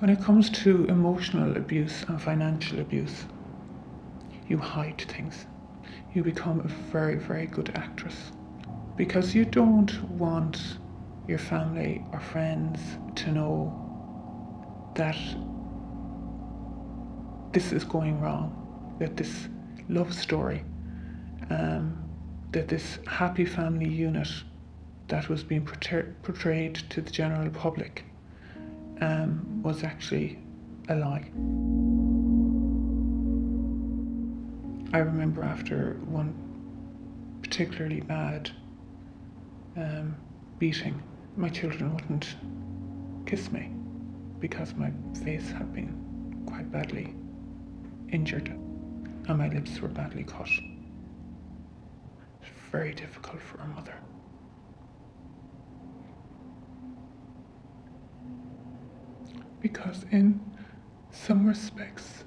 When it comes to emotional abuse and financial abuse, you hide things. You become a very, very good actress because you don't want your family or friends to know that this is going wrong, that this love story, um, that this happy family unit that was being portrayed to the general public um, was actually a lie. I remember after one particularly bad um, beating, my children wouldn't kiss me because my face had been quite badly injured and my lips were badly cut. It's very difficult for a mother. Because in some respects,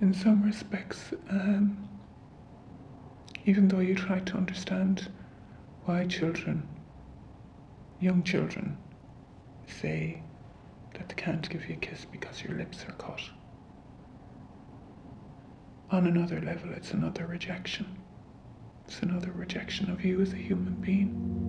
in some respects, um, even though you try to understand why children, young children, say that they can't give you a kiss because your lips are cut. On another level, it's another rejection. It's another rejection of you as a human being.